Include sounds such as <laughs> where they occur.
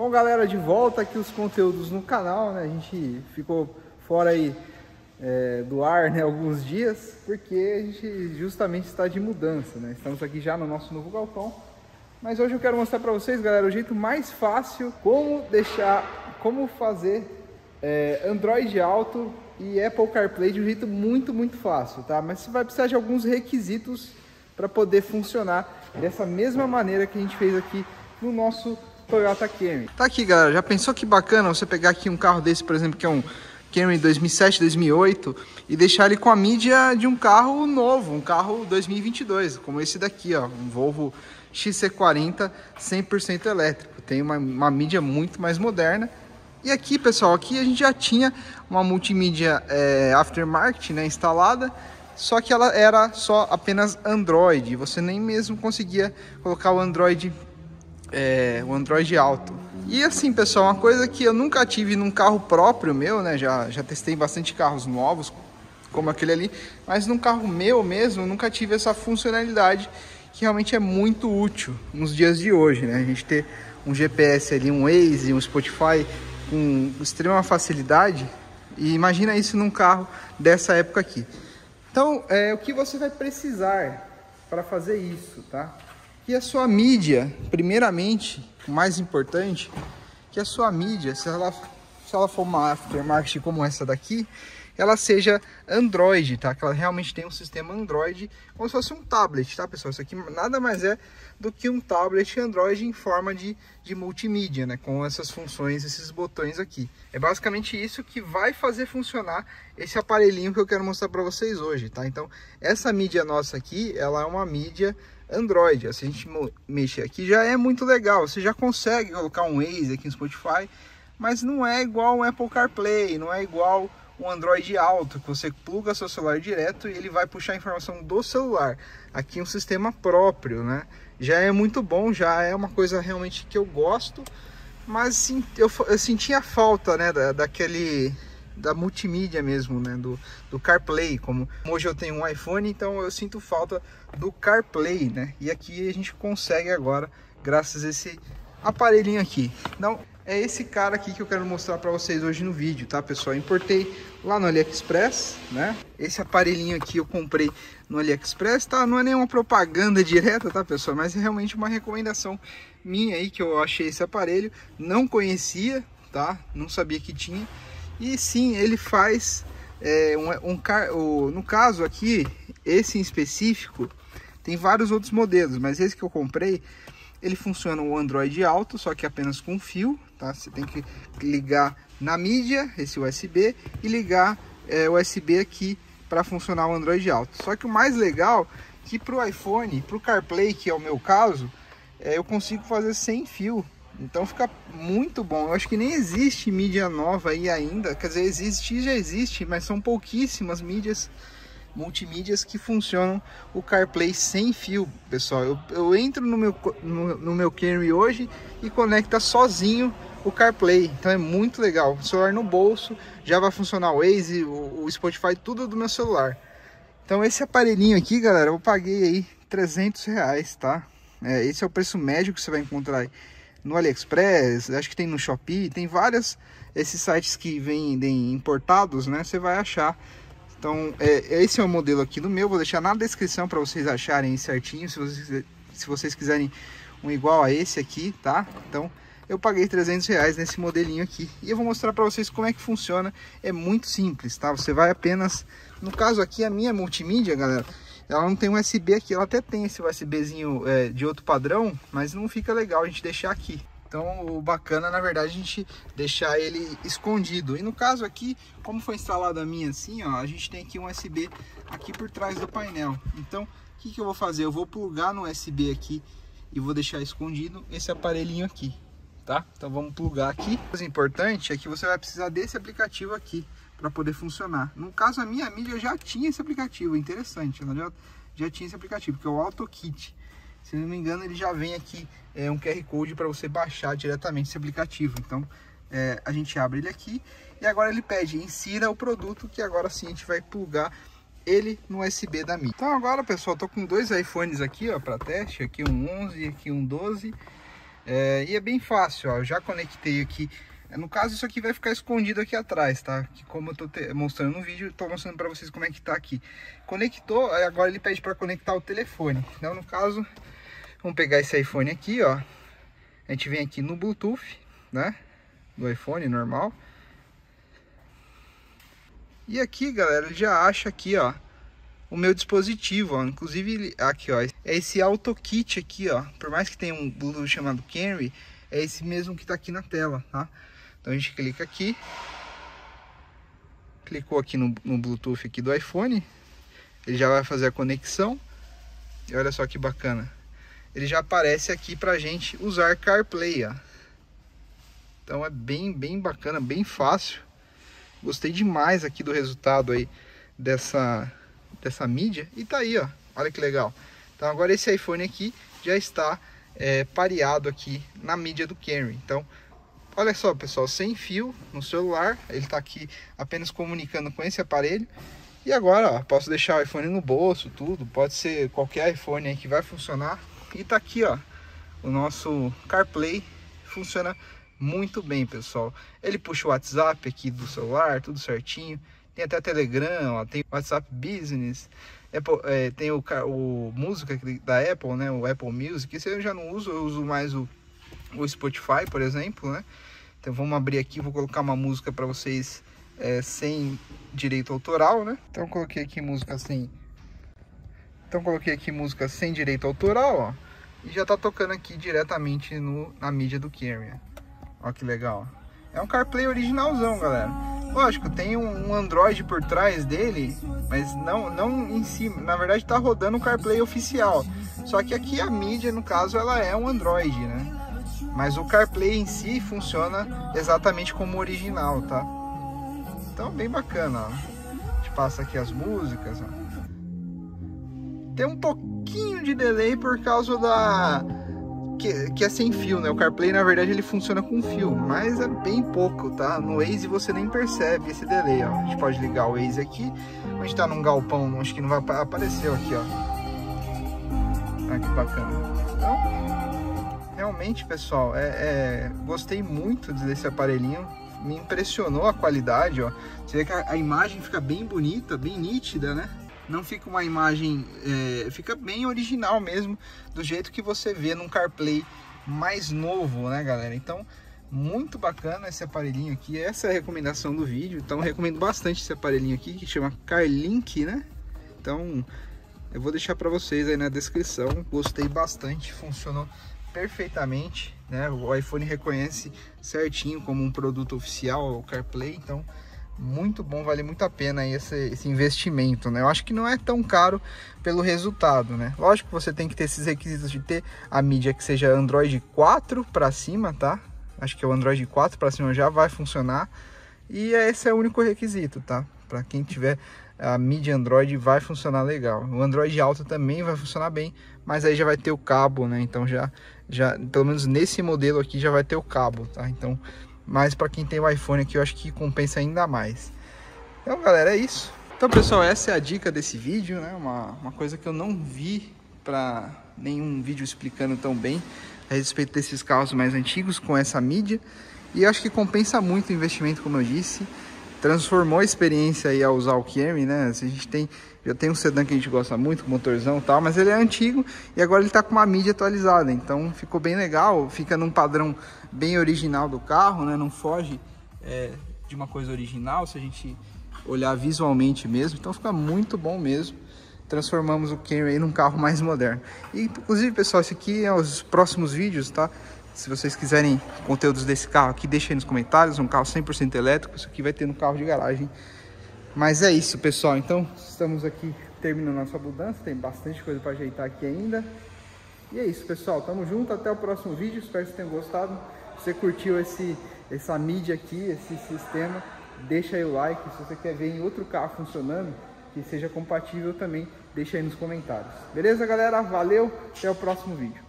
Bom, galera, de volta aqui os conteúdos no canal, né? A gente ficou fora aí é, do ar né, alguns dias, porque a gente justamente está de mudança, né? Estamos aqui já no nosso novo galpão. Mas hoje eu quero mostrar para vocês, galera, o jeito mais fácil como deixar, como fazer é, Android Auto e Apple CarPlay de um jeito muito, muito fácil, tá? Mas você vai precisar de alguns requisitos para poder funcionar dessa mesma maneira que a gente fez aqui no nosso Toyota Camry. Tá aqui, galera. Já pensou que bacana você pegar aqui um carro desse, por exemplo, que é um Camry 2007, 2008 e deixar ele com a mídia de um carro novo, um carro 2022, como esse daqui, ó, um Volvo XC40 100% elétrico. Tem uma, uma mídia muito mais moderna. E aqui, pessoal, aqui a gente já tinha uma multimídia é, aftermarket né, instalada, só que ela era só apenas Android. Você nem mesmo conseguia colocar o Android é, o Android Auto. E assim, pessoal, uma coisa que eu nunca tive num carro próprio meu, né? Já, já testei bastante carros novos, como aquele ali, mas num carro meu mesmo, nunca tive essa funcionalidade que realmente é muito útil nos dias de hoje, né? A gente ter um GPS ali, um Waze, um Spotify com extrema facilidade. E imagina isso num carro dessa época aqui. Então, é, o que você vai precisar para fazer isso, tá? Que a sua mídia, primeiramente, o mais importante, que a sua mídia, se ela, se ela for uma aftermarket como essa daqui, ela seja Android, tá? Que ela realmente tem um sistema Android, como se fosse um tablet, tá, pessoal? Isso aqui nada mais é do que um tablet Android em forma de, de multimídia, né? Com essas funções, esses botões aqui. É basicamente isso que vai fazer funcionar esse aparelhinho que eu quero mostrar para vocês hoje, tá? Então, essa mídia nossa aqui, ela é uma mídia Android. Se a gente mexer aqui já é muito legal. Você já consegue colocar um Waze aqui no Spotify, mas não é igual o Apple CarPlay, não é igual o Android Auto, que você pluga seu celular direto e ele vai puxar a informação do celular. Aqui é um sistema próprio, né? Já é muito bom, já é uma coisa realmente que eu gosto, mas eu, eu sentia falta, né, da, daquele da multimídia mesmo, né? Do, do CarPlay. Como hoje eu tenho um iPhone, então eu sinto falta do CarPlay, né? E aqui a gente consegue agora, graças a esse aparelhinho aqui. Então, é esse cara aqui que eu quero mostrar para vocês hoje no vídeo, tá, pessoal? Eu importei lá no AliExpress, né? Esse aparelhinho aqui eu comprei no AliExpress, tá? Não é nenhuma propaganda <laughs> direta, tá, pessoal? Mas é realmente uma recomendação minha aí que eu achei esse aparelho. Não conhecia, tá? Não sabia que tinha. E sim, ele faz é, um, um no caso aqui, esse em específico, tem vários outros modelos, mas esse que eu comprei, ele funciona o Android Auto, só que apenas com fio, tá? Você tem que ligar na mídia, esse USB, e ligar é, USB aqui para funcionar o Android Auto. Só que o mais legal que para o iPhone, para o CarPlay, que é o meu caso, é, eu consigo fazer sem fio. Então fica muito bom. Eu acho que nem existe mídia nova aí ainda. Quer dizer, existe já existe, mas são pouquíssimas mídias multimídias que funcionam o CarPlay sem fio, pessoal. Eu, eu entro no meu, no, no, meu Camry hoje e conecta sozinho o CarPlay. Então é muito legal. O celular no bolso, já vai funcionar o Waze, o, o Spotify, tudo do meu celular. Então esse aparelhinho aqui, galera, eu paguei aí 300 reais, tá? É, esse é o preço médio que você vai encontrar aí no AliExpress, acho que tem no Shopee, tem vários esses sites que vendem importados, né? Você vai achar. Então, é, esse é o modelo aqui do meu, vou deixar na descrição para vocês acharem certinho, se vocês, se vocês quiserem um igual a esse aqui, tá? Então, eu paguei 300 reais nesse modelinho aqui. E eu vou mostrar para vocês como é que funciona. É muito simples, tá? Você vai apenas... No caso aqui, a minha multimídia, galera, ela não tem USB aqui, ela até tem esse USBzinho é, de outro padrão, mas não fica legal a gente deixar aqui. Então o bacana, na verdade, a gente deixar ele escondido. E no caso aqui, como foi instalado a minha assim, ó, a gente tem aqui um USB aqui por trás do painel. Então, o que, que eu vou fazer? Eu vou plugar no USB aqui e vou deixar escondido esse aparelhinho aqui, tá? Então vamos plugar aqui. O mais importante é que você vai precisar desse aplicativo aqui para poder funcionar. No caso, a minha mídia já tinha esse aplicativo, interessante, ela já, já tinha esse aplicativo, que é o AutoKit. Se não me engano, ele já vem aqui é, um QR Code para você baixar diretamente esse aplicativo. Então, é, a gente abre ele aqui e agora ele pede insira o produto, que agora sim a gente vai plugar ele no USB da mídia. Então agora, pessoal, tô com dois iPhones aqui, ó, para teste, aqui um 11 e aqui um 12. É, e é bem fácil, ó, eu já conectei aqui. No caso, isso aqui vai ficar escondido aqui atrás, tá? Que como eu tô te, mostrando no vídeo, tô mostrando para vocês como é que tá aqui. Conectou, agora ele pede para conectar o telefone. Então, no caso, vamos pegar esse iPhone aqui, ó. A gente vem aqui no Bluetooth, né? Do iPhone normal. E aqui, galera, ele já acha aqui, ó, o meu dispositivo, ó. Inclusive, aqui, ó, é esse AutoKit aqui, ó. Por mais que tenha um Bluetooth chamado Camry, é esse mesmo que tá aqui na tela, tá? Então a gente clica aqui. Clicou aqui no, no Bluetooth aqui do iPhone. Ele já vai fazer a conexão. E olha só que bacana. Ele já aparece aqui pra gente usar CarPlay, ó. Então é bem, bem bacana, bem fácil. Gostei demais aqui do resultado aí dessa, dessa mídia. E tá aí, ó. Olha que legal. Então agora esse iPhone aqui já está é, pareado aqui na mídia do Camry. Então, olha só, pessoal, sem fio no celular. Ele está aqui apenas comunicando com esse aparelho. E agora, ó, posso deixar o iPhone no bolso, tudo. Pode ser qualquer iPhone aí que vai funcionar. E tá aqui, ó, o nosso CarPlay. Funciona muito bem, pessoal. Ele puxa o WhatsApp aqui do celular, tudo certinho. Tem até Telegram, ó, tem WhatsApp Business. Apple, é, tem o, o música da Apple, né? O Apple Music. Esse eu já não uso, eu uso mais o, o Spotify, por exemplo, né? Então vamos abrir aqui, vou colocar uma música para vocês é, sem direito autoral, né? Então coloquei aqui música sem. Então coloquei aqui música sem direito autoral, ó. E já tá tocando aqui diretamente no, na mídia do Camry. Ó que legal. É um CarPlay originalzão, galera. Lógico, tem um, Android por trás dele, mas não, não em cima. Na verdade, está rodando o CarPlay oficial. Só que aqui a mídia, no caso, ela é um Android, né? Mas o CarPlay em si funciona exatamente como o original, tá? Então, bem bacana, ó. A gente passa aqui as músicas, ó. Tem um pouquinho de delay por causa da que, que é sem fio, né? O CarPlay, na verdade, ele funciona com fio, mas é bem pouco, tá? No Waze você nem percebe esse delay, ó. A gente pode ligar o Waze aqui, a gente tá num galpão, acho que não vai aparecer aqui, ó. Ah, que bacana. Então, realmente, pessoal, é, é, gostei muito desse aparelhinho. Me impressionou a qualidade, ó. Você vê que a, a imagem fica bem bonita, bem nítida, né? Não fica uma imagem, é, fica bem original mesmo, do jeito que você vê num CarPlay mais novo, né galera? Então, muito bacana esse aparelhinho aqui, essa é a recomendação do vídeo, então recomendo bastante esse aparelhinho aqui, que chama CarLink, né? Então, eu vou deixar para vocês aí na descrição, gostei bastante, funcionou perfeitamente, né? O iPhone reconhece certinho como um produto oficial o CarPlay, então muito bom, vale muito a pena esse, esse, investimento, né? Eu acho que não é tão caro pelo resultado, né? Lógico que você tem que ter esses requisitos de ter a mídia que seja Android 4 para cima, tá? Acho que o Android 4 para cima já vai funcionar. E esse é o único requisito, tá? Para quem tiver a mídia Android vai funcionar legal. O Android alto também vai funcionar bem, mas aí já vai ter o cabo, né? Então já já pelo menos nesse modelo aqui já vai ter o cabo, tá? Então mas para quem tem o iPhone aqui, eu acho que compensa ainda mais. Então, galera, é isso. Então, pessoal, essa é a dica desse vídeo, né? Uma, uma coisa que eu não vi para nenhum vídeo explicando tão bem a respeito desses carros mais antigos com essa mídia. E eu acho que compensa muito o investimento, como eu disse. Transformou a experiência aí a usar o Camry, né? A gente tem já tem um sedã que a gente gosta muito, motorzão e tal, mas ele é antigo e agora ele está com uma mídia atualizada, então ficou bem legal, fica num padrão bem original do carro, né? Não foge é, de uma coisa original, se a gente olhar visualmente mesmo, então fica muito bom mesmo. Transformamos o Camry num carro mais moderno. E, inclusive, pessoal, esse aqui é os próximos vídeos, tá? Se vocês quiserem conteúdos desse carro aqui, deixem aí nos comentários. Um carro 100% elétrico, isso aqui vai ter no carro de garagem mas é isso, pessoal. Então, estamos aqui terminando nossa mudança. Tem bastante coisa para ajeitar aqui ainda. E é isso, pessoal. Tamo junto. Até o próximo vídeo. Espero que vocês tenham gostado. Se você curtiu esse, essa mídia aqui, esse sistema, deixa aí o like. Se você quer ver em outro carro funcionando, que seja compatível também, deixa aí nos comentários. Beleza, galera? Valeu. Até o próximo vídeo.